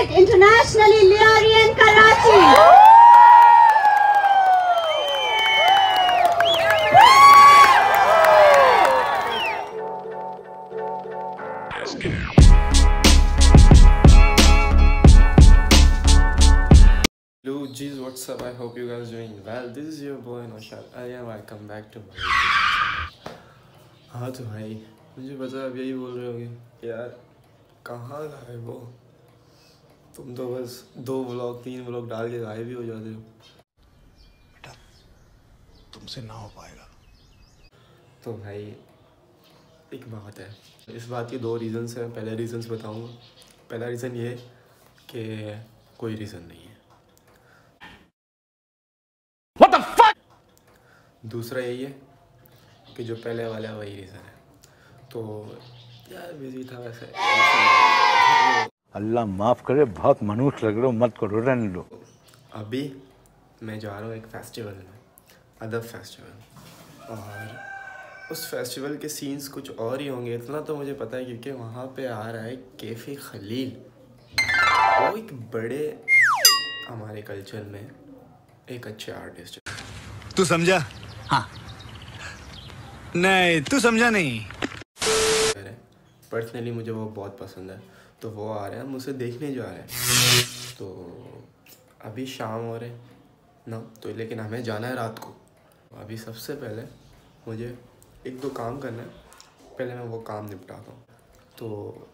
Cricket Internationally Liarian Karachi. Hello, G's, what's up? I hope you guys doing well. This is your boy Noshad. I am. Welcome back to my. हाँ तो भाई मुझे पता है अब यही बोल रहे होगे कि यार कहाँ गए वो तुम तो बस दो व्लॉग तीन व्लॉग डाल के गायब भी हो जाते हो। बेटा तुमसे ना हो पाएगा। तो भाई एक बात है। इस बात के दो रीज़न्स हैं। पहले रीज़न्स बताऊँगा। पहला रीज़न ये कि कोई रीज़न नहीं है। What the fuck? दूसरा यही है कि जो पहले वाला वही रीज़न है। तो यार बिज़ी था वैसे। अल्लाह माफ़ करे बहुत मनुष्य लग रहे हो मत करो रहने लो अभी मैं जा रहा हूँ एक फेस्टिवल में अदब फेस्टिवल और उस फेस्टिवल के सीन्स कुछ और ही होंगे इतना तो मुझे पता है क्योंकि वहाँ पे आ रहा है कैफ़े खलील। वो एक बड़े हमारे कल्चर में एक अच्छे आर्टिस्ट तू समझा? हाँ। नहीं तू समझा नहीं। पर्सनली मुझे वो बहुत पसंद है। तो वो आ रहे हैं, हम उसे देखने जा रहे हैं। तो अभी शाम हो रहे, ना तो लेकिन हमें जाना है रात को। अभी सबसे पहले मुझे एक दो काम करना है, पहले मैं वो काम निपटाता हूँ। तो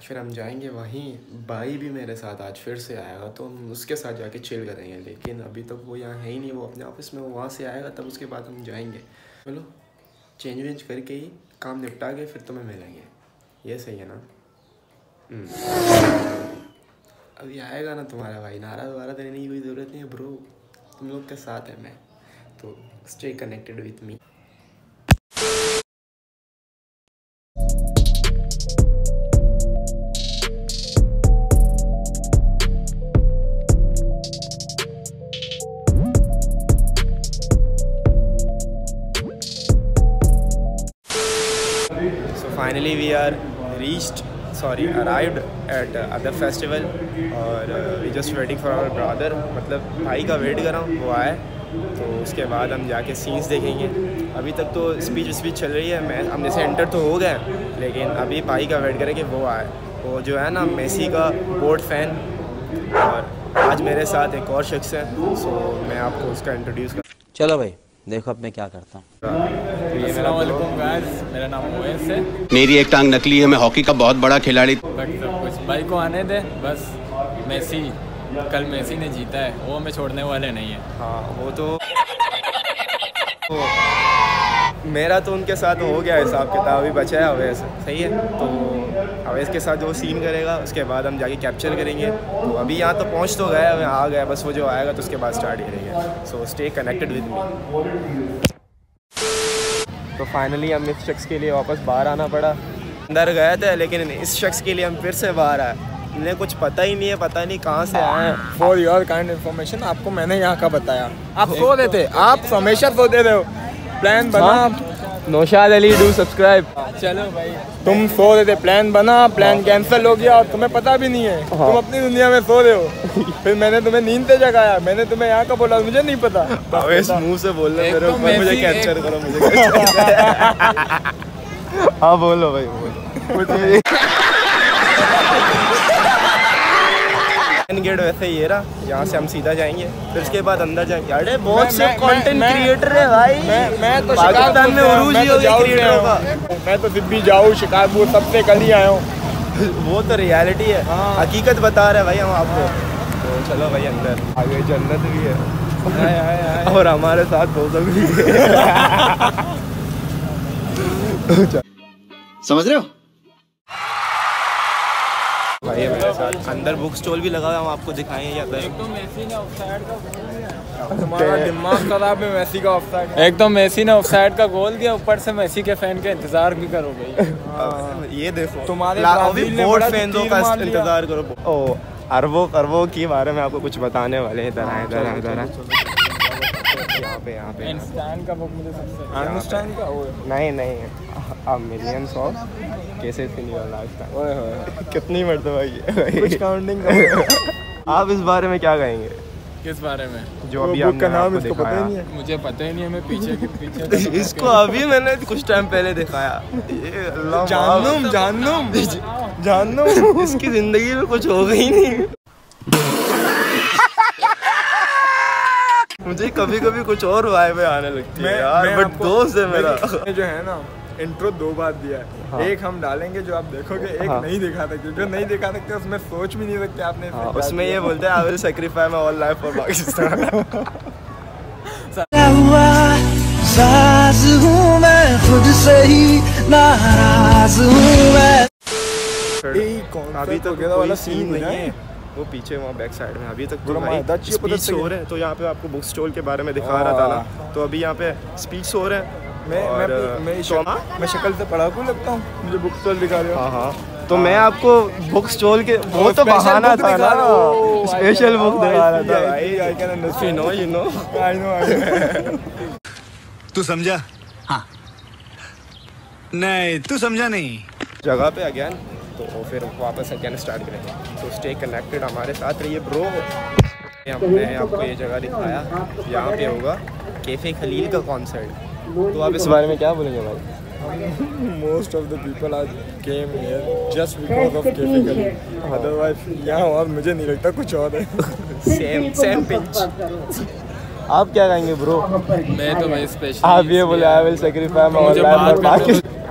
फिर हम जाएँगे वहीं, भाई भी मेरे साथ आज फिर से आएगा तो हम उसके साथ जाके चिल करेंगे। लेकिन अभी तक वो यहाँ है ही नहीं, वो अपने ऑफ़िस में, वो वहाँ से आएगा, तब उसके बाद हम जाएँगे। चलो चेंज वेंज करके ही काम निपटा के फिर तुम्हें मिलेंगे। ये सही है ना। अभी आएगा ना तुम्हारा भाई। नारा दोबारा देने की कोई ज़रूरत नहीं है ब्रो तुम लोग के साथ है मैं। तो stay connected with me finally we are reached sorry, arrived at other festival और we just waiting for our brother. मतलब भाई का वेट कर रहा हूँ वो आए तो उसके बाद हम जाके सीन्स देखेंगे। अभी तक तो स्पीच स्पीच चल रही है। मैं, हम जैसे एंटर तो हो गए, लेकिन अभी भाई का वेट करें कि वो आए वो जो है ना मेसी का बोर्ड फ़ैन और आज मेरे साथ एक और शख्स है सो मैं आपको उसका इंट्रोड्यूस कर चलो भाई। देखो अब मैं क्या करता हूँ। तो मेरा वालेकुम गाइस मेरा नाम है। मेरी एक टांग नकली है मैं हॉकी का बहुत बड़ा खिलाड़ी। बट सब कुछ भाई को आने दे बस मैसी कल मैसी ने जीता है वो हमें छोड़ने वाले नहीं है। हाँ वो तो मेरा तो उनके साथ हो गया हिसाब किताब अभी बचा है अवैस। सही है। तो अवैस के साथ जो सीन करेगा उसके बाद हम जाके कैप्चर करेंगे। तो अभी यहाँ तो पहुँच तो गए आ गया बस वो जो आएगा तो उसके बाद स्टार्ट करेंगे। So stay connected with me तो फाइनली हम इस शख्स के लिए वापस बाहर आना पड़ा। अंदर गए थे लेकिन इस शख्स के लिए हम फिर से बाहर आए। इन्हें कुछ पता ही नहीं है पता नहीं कहाँ से आए हैं। फॉर योर काइंड इन्फॉर्मेशन आपको मैंने यहाँ का बताया। आप सो देते आप हमेशा सो दे रहे हो प्लान बना। Naushad Ali do subscribe. चलो भाई तुम सो रहे थे प्लान बना प्लान कैंसिल हो गया और तुम्हें पता भी नहीं है। तुम अपनी दुनिया में सो रहे हो। फिर मैंने तुम्हें नींद से जगाया मैंने तुम्हें यहाँ का बोला मुझे नहीं पता। अवैस मुँह से बोल रहे मेरे ऊपर मुझे कैप्चर करो मुझे हाँ बोलो भाई बोलो। गेट वैसे ही है ना यहाँ से हम सीधा जाएँगे। फिर उसके बाद अंदर जाएँगे। अरे बहुत से कंटेंट क्रिएटर है भाई। मैं मैं तो पाकिस्तान में उरूज ही हो। तो जाऊँ क्रिएटरों का मैं तो सिब्बी जाऊँ शिकारपुर सबसे कल ही आया हूँ। वो तो रियलिटी है। हकीकत बता रहे हैं भाई हम आपको। तो चलो भाई अंदर। आगे जन्नत भी है। और हमारे साथ दोजख भी समझ रहे हो? भाई है मेरे साथ। अंदर बुक स्टॉल भी लगा हुआ है हम आपको दिखाएँगे या फिर तो मेसी ने ऑफसाइड का तुम्हारा दिमाग खराब है मैसी का ऑफसाइड एक तो मेसी ने ऑफसाइड का गोल दिया ऊपर से मेसी के फ़ैन का इंतज़ार भी करो भाई। ये देखो तुम्हारे बोर्ड फैंसों तीर का इंतज़ार करो। ओ अरबों अरबों के बारे में आपको कुछ बताने वाले हैं। इधर आए इधर आए इधर आए। यहाँ पे यहाँ पे। आइंस्टाइन का बुक मुझे सबसे आइंस्टाइन का वो नहीं नहीं। अब millions of cases in your lifetime ओए होए कितनी मरतबा ये कुछ काउंटिंग का आप इस बारे में क्या कहेंगे? किस बारे में? जो अभी बुक का नाम इसको पता ही नहीं है। मुझे पता ही नहीं है मैं पीछे के पीछे इसको अभी मैंने कुछ टाइम पहले दिखाया। ये अल्लाह जानूम जानूम जानूम इसकी ज़िंदगी में कुछ हो गई नहीं। मुझे कभी कभी कुछ और वाइब आने लगती है यार बट दोस्त है मेरा जो है ना इंट्रो दो बार दिया है। हाँ। एक हम डालेंगे जो आप देखोगे एक हाँ। नहीं दिखा सकते। जो नहीं दिखा सकते उसमें सोच भी नहीं सकते आपने हाँ, उसमें ये बोलते हैं I will sacrifice my all life for Pakistan मैं खुद से ही नाराज़ हूँ मैं। अभी तो वाला सीन नहीं है। है वो पीछे वहाँ बैक साइड में। अभी तक तो भाई स्पीच हो रहे हैं तो यहाँ पे आपको बुक स्टॉल के बारे में दिखा रहा था ना। तो अभी यहाँ पे स्पीच हो रहे हैं। मैं मैं और, अपनी- मैं तो- शक- मैं शक्ल से पढ़ाकू लगता हूँ मुझे बुक स्टॉल दिखा रहे हो। हाँ हाँ। तो मैं आपको बुक स्टॉल के वो तो बहाना था ना। स्पेशल बुक दिखा रहा था I can understand. You know you know I know. तू समझा? हाँ। नहीं तू समझा नहीं। जगह पे अगेन तो फिर वापस अगेन स्टार्ट करेंगे। तो स्टे कनेक्टेड हमारे साथ रहिए ब्रो हमने आपको ये जगह दिखाया यहाँ पे होगा कैफ़े खलील का कॉन्सर्ट तो आप इस बारे में क्या बोलेंगे भाई? Most of the people are came here just because of Cafe Kali. Otherwise, यहाँ और मुझे नहीं लगता कुछ और है। सेम सेम पिंच आप क्या कहेंगे ब्रो मैं तो भाई स्पेशल आप ये बोले I will sacrifice my life for Pakistan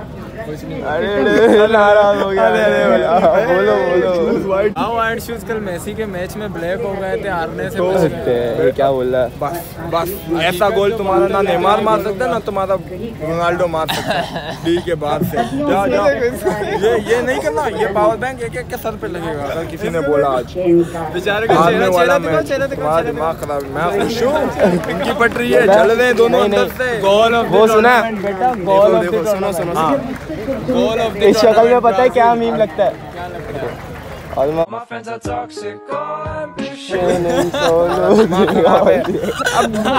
अरे अरे, नाराज़ हो गया। अरे अरे बोलो बोलो। हाउ वाइट शूज़ कल मेसी के मैच में ब्लैक हो गए थे हारने से बच गए। ये क्या बोल? रहा है बस बस ऐसा गोल तुम्हारा ना नेमार मार सकता ना तुम्हारा रोनाल्डो मार सकता। है डी के बाद से। जा जा। ये ये नहीं करना ये पावर बैंक एक एक के सर पे लगेगा अगर किसी ने बोला आज। बेचारे का चेहरा चेहरा दिखाओ चेहरा दिखाओ दिमाग खराब मैं खुश हूँ। इनकी पट रही है चल रहे हैं दोनों अंदर से। गोल ऑफ़ वो सुना। बेटा गोल ऑफ़ देखो सुनो सुनो इस शक्ल में पता है क्या मीम लगता है? और अब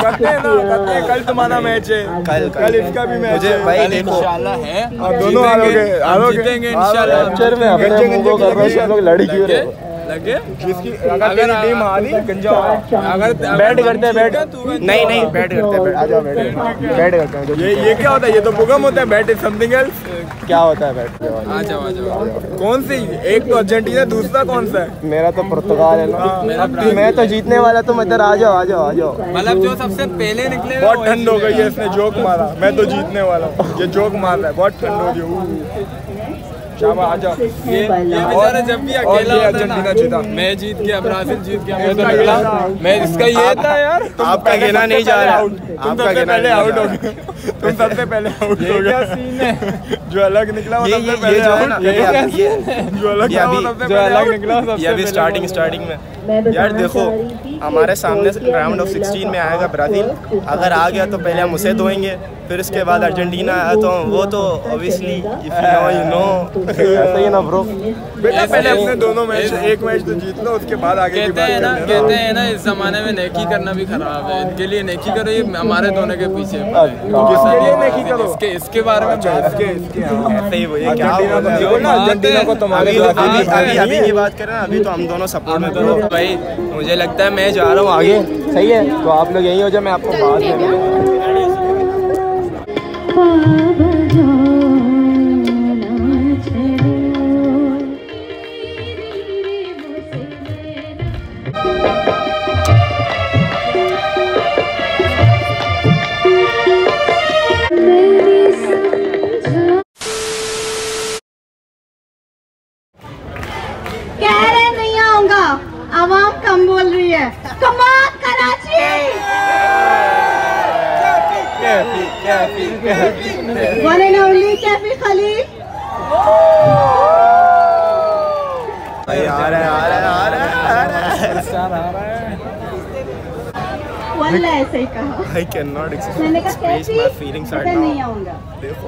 करते हैं ना करते हैं। कल तुम्हारा मैच है। कल कल। इसका भी मैच है। भाई देखो। इंशाल्लाह है। अब दोनों हारोगे हारोगे। जीतेंगे इंशाल्लाह। कैप्चर में अपने मुँह को कर रहे हो। लोग लड़ क्यों रहे हो। लगे। जिसकी अगर तेरी टीम हारी गंजा होगा अगर बैट करते हैं बैट। नहीं नहीं बैट करते हैं बैट। आ बैट। बैट करते हैं ये ये क्या होता है? ये तो होता है बैट इज़ समथिंग एल्स। क्या होता है बैट? आ जाओ आ जाओ कौन सी? एक तो अर्जेंटीना दूसरा कौन सा है? मेरा तो पुर्तगाल है ना। मैं तो जीतने वाला तुम इधर आ जाओ आ जाओ आ जाओ। मतलब जो सबसे पहले निकले बहुत ठंड हो गई है इसने जोक मारा। मैं तो जीतने वाला हूँ। ये जोक मार रहा है बहुत ठंड हो है। शाबाश आ ये ये बेचारा जब भी अकेला होता ना जीता। मैं जीत गया ब्राज़ील जीत गया मैं तो इसका निकला ये था। मैं इसका ये था यार। आपका गिना नहीं जा रहा। आपका नहीं आउट हो रहा। तुम सबसे पहले आउट हो ये गए सीन है? जो अलग निकला वो ये सबसे ये पहले ये जो है ना आउट ये अभी- ये जो अलग था वो सबसे पहले अलग आउट निकला सबसे ये अभी स्टार्टिंग स्टार्टिंग में। यार देखो हमारे सामने राउंड ऑफ़ 16 में आएगा ब्राज़ील। अगर आ गया तो पहले हम उसे धोएँगे फिर उसके बाद अर्जेंटीना आया तो वो तो obviously if you know you know ऐसा ही ना ब्रो बेटा पहले अपने दोनों मैच एक मैच तो जीत लो उसके बाद आगे कहते हैं ना कहते हैं ना इस जमाने में नेकी करना भी खराब है। इनके लिए नेकी करो ये हमारे दोनों के पीछे। है। करो? इसके इसके बारे में अच्छा बात- हाँ। ऐसे ही क्या अर्जेंटीना तो हो? को तुम्हारे अभी अभी ही। अभी अभी की बात करें अभी तो हम दोनों सपोर्ट में करो भाई मुझे लगता है मैं जा रहा हूँ आगे। सही है तो आप लोग यही हो जाए मैं आपको बात में आवाम कम बोल रही है। Come on Karachi. One and only Kaifi Khalil आ रहा आ रहा आ रहा आ रहा वल्ला ऐसे ही कहा। I cannot express my feelings right मैं नहीं now. आऊँगा। देखो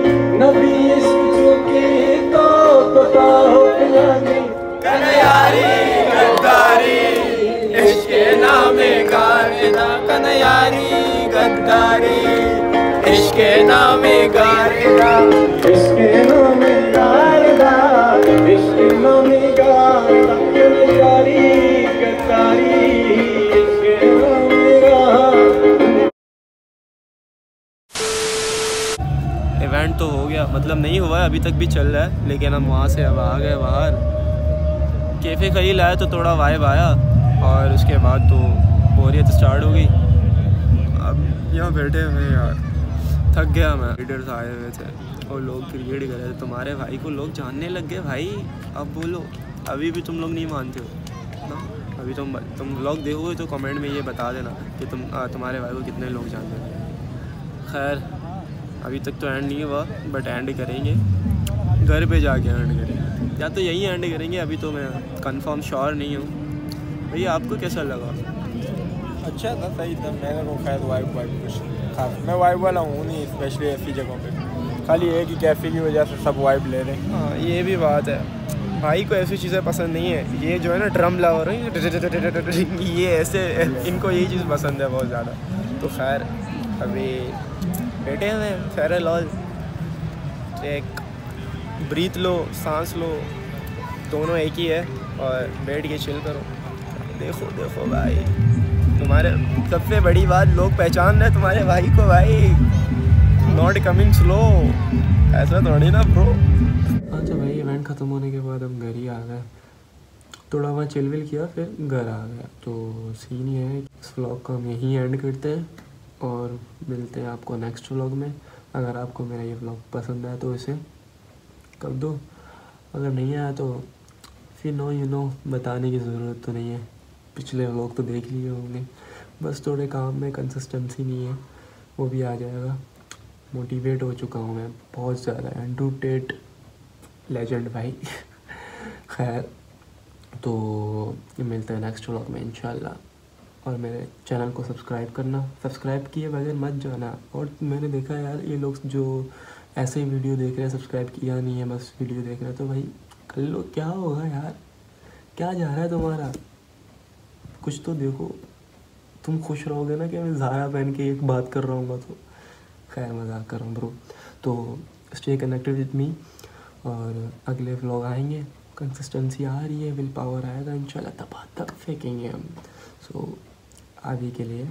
कनयारी गद्दारी। इश्क नामे गारदा कनयारी गद्दारी। इश्क नामे गारदा इश्क नामे गारदा इश्क नामे गारदा कनयारी गद्दारी। इश्क नामे गारदा इवेंट तो हो गया मतलब नहीं हुआ है अभी तक भी चल रहा है लेकिन हम वहाँ से अब आ गए बाहर। कैफ़े खरीद लाया तो थोड़ा वाइब आया और उसके बाद तो बोरियत स्टार्ट हो गई। अब यहाँ बैठे हुए यार। थक गया मैं। लीडर्स आए हुए थे और लोग क्रिकेट कर रहे थे। तुम्हारे भाई को लोग जानने लग गए भाई। अब बोलो अभी भी तुम लोग नहीं मानते हो ना? अभी तुम तुम लोग देखोगे तो कमेंट में ये बता देना कि तुम आ, तुम्हारे भाई को कितने लोग जानते हैं। खैर अभी तक तो एंड नहीं हुआ बट एंड करेंगे। घर पे जाके एंड करेंगे। या तो यही एंड करेंगे अभी तो मैं कंफर्म श्योर नहीं हूँ। भैया आपको कैसा लगा? अच्छा था सही था। मैंने को खैर वाइब वाइब कुछ खास मैं वाइब वाला हूँ नहीं स्पेशली ऐसी जगहों पे। खाली एक ही कैफ़े की वजह से सब वाइब ले रहे हैं। हाँ ये भी बात है। भाई को ऐसी चीज़ें पसंद नहीं है। ये जो है ना ड्रम लवर ये ऐसे इनको यही चीज़ पसंद है बहुत ज़्यादा। तो खैर अभी बैठे हुए हैं फेर लॉल एक ब्रीथ लो, सांस लो, दोनों एक ही है और बैठ के चिल करो। देखो देखो भाई। तुम्हारे सबसे बड़ी बात लोग पहचान रहे तुम्हारे भाई को भाई। नॉट कमिंग स्लो ऐसा थोड़ी ना ब्रो अच्छा भाई इवेंट ख़त्म होने के बाद हम घर ही आ गए। थोड़ा वहाँ चिलविल किया, फिर घर आ गया तो सीन ये है इस व्लॉग का हम यहीं एंड करते हैं और मिलते हैं आपको नेक्स्ट व्लॉग में। अगर आपको मेरा ये व्लॉग पसंद आया तो इसे कर दो। अगर नहीं आया तो फिर नो यू नो बताने की ज़रूरत तो नहीं है। पिछले व्लॉग तो देख लिए होंगे। बस थोड़े काम में कंसिस्टेंसी नहीं है। वो भी आ जाएगा। मोटिवेट हो चुका हूँ मैं बहुत ज़्यादा। एंड्रू टेट लेजेंड भाई। खैर तो मिलते हैं नेक्स्ट व्लॉग में, इंशाल्लाह। और मेरे चैनल को सब्सक्राइब करना। सब्सक्राइब किए बगैर मत जाना। और मैंने देखा यार, ये लोग जो ऐसे ही वीडियो देख रहे हैं सब्सक्राइब किया नहीं है, बस वीडियो देख रहे हैं। तो भाई, कर लो, क्या होगा यार? क्या जा रहा है तुम्हारा? कुछ तो देखो। तुम खुश रहोगे ना कि मैं ज़ारा पहन के एक बात कर रहा हूँ तो। खैर, मज़ाक कर रहा हूँ ब्रो तो स्टे कनेक्टेड विद मी और अगले व्लॉग आएँगे। कंसिस्टेंसी आ रही है विल पावर आएगा इंशाल्लाह तब तक फेंकेंगे हम। सो अभी के लिए